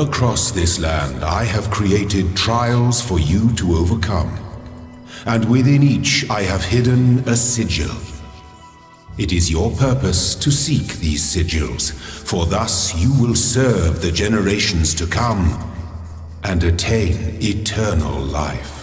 All across this land I have created trials for you to overcome. And within each I have hidden a sigil. It is your purpose to seek these sigils, for thus you will serve the generations to come and attain eternal life.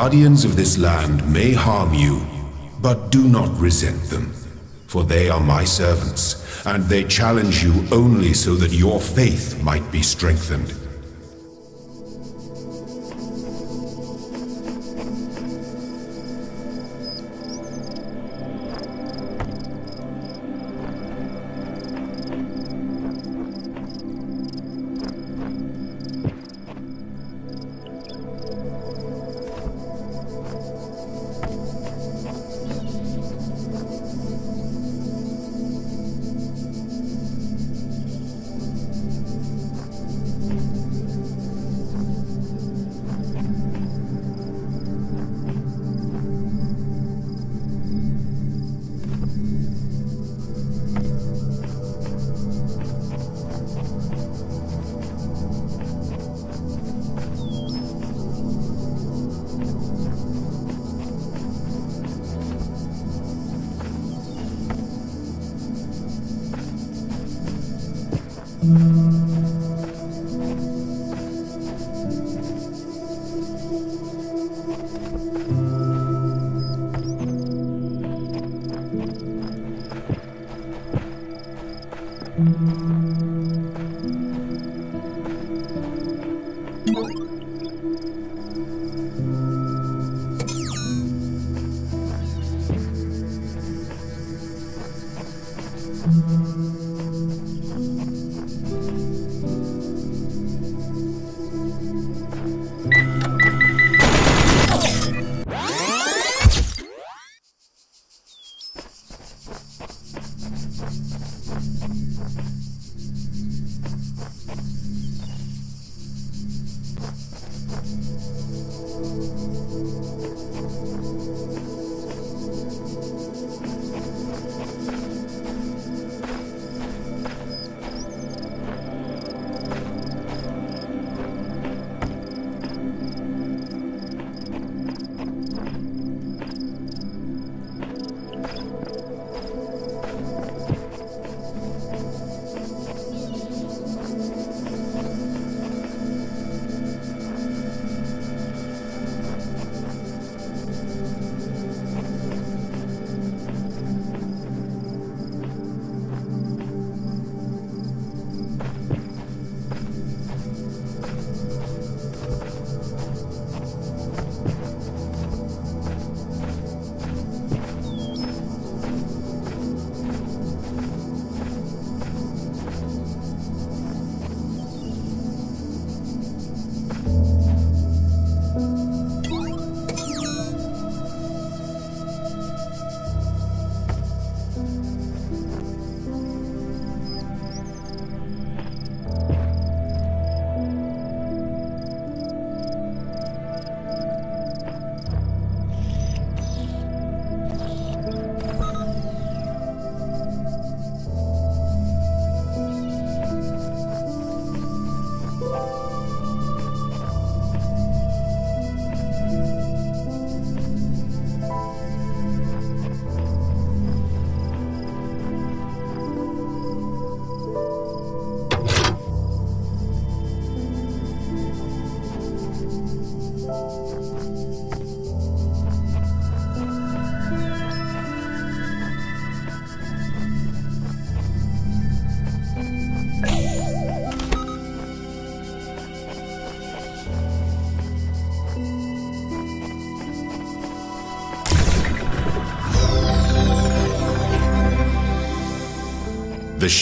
Guardians of this land may harm you, but do not resent them. For they are my servants, and they challenge you only so that your faith might be strengthened.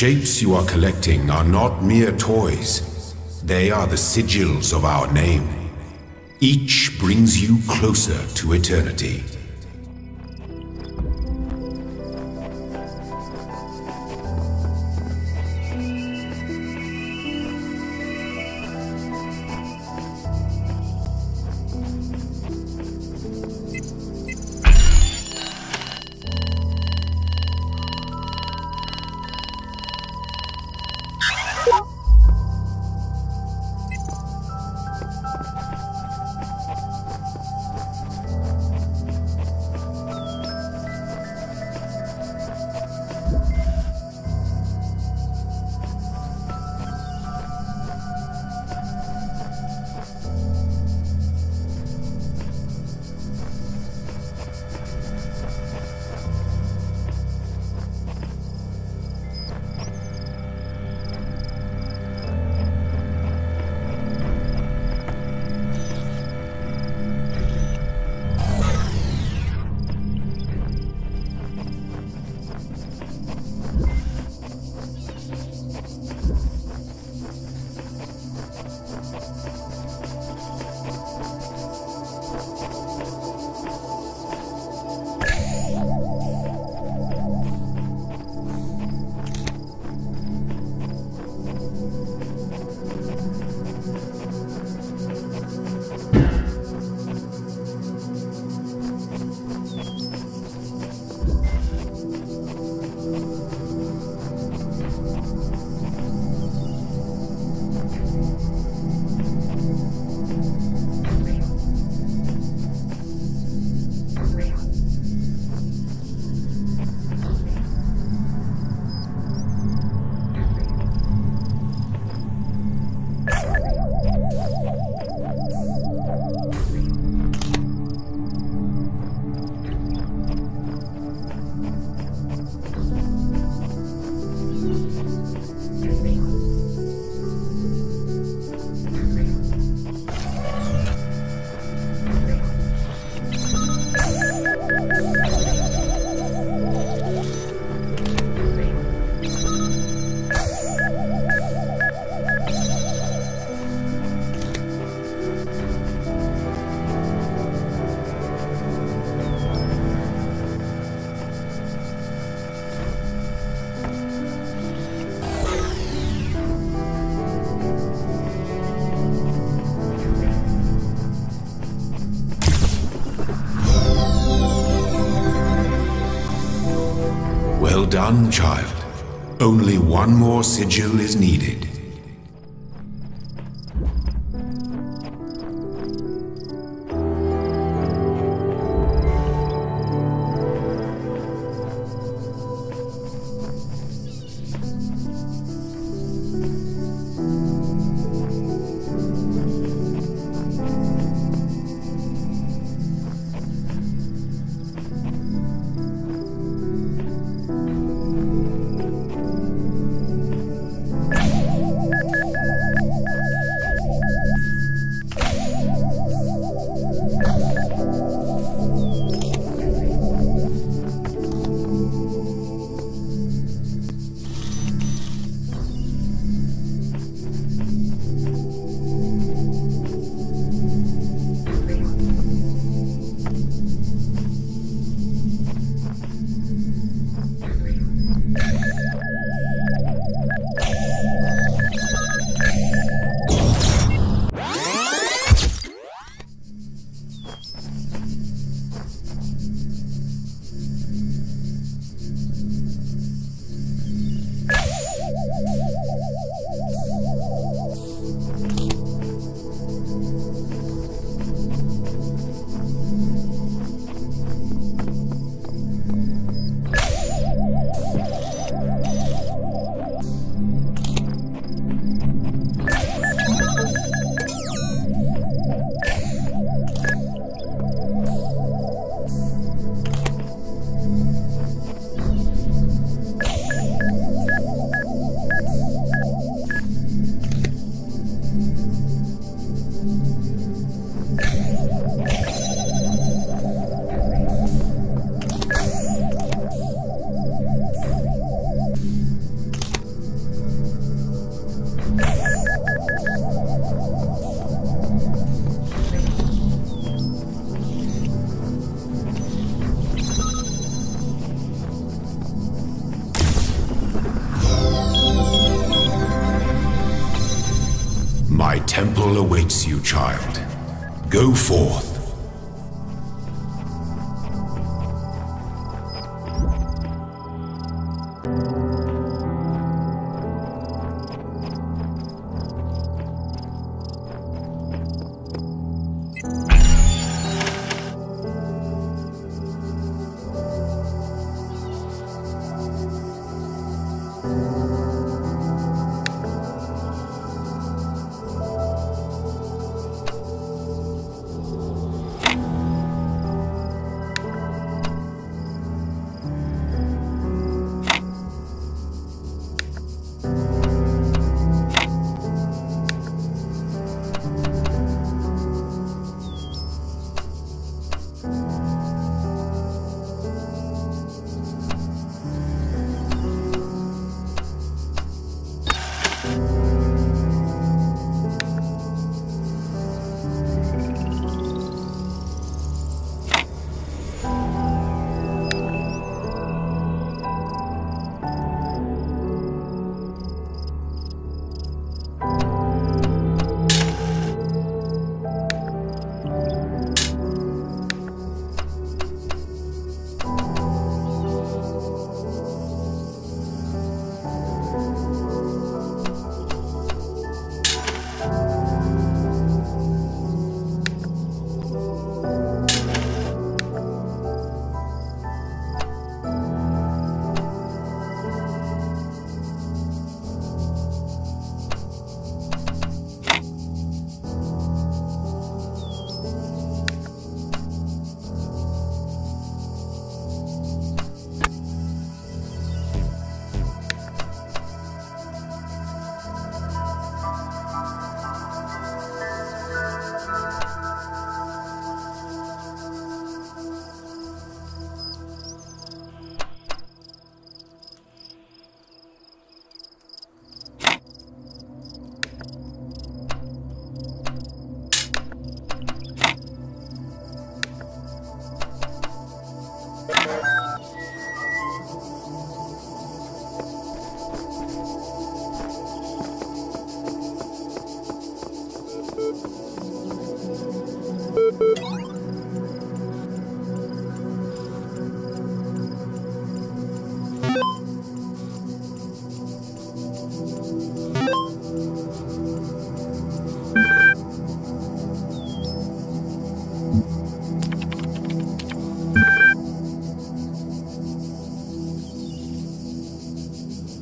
Shapes you are collecting are not mere toys. They are the sigils of our name. Each brings you closer to eternity. Done, child. Only one more sigil is needed. Go forth.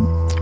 Bye.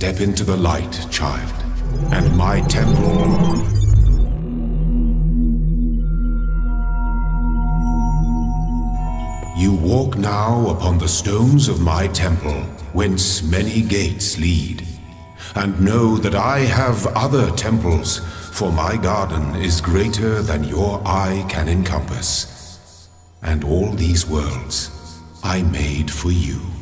Step into the light, child, and my temple You walk now upon the stones of my temple, whence many gates lead. And know that I have other temples, for my garden is greater than your eye can encompass. And all these worlds I made for you.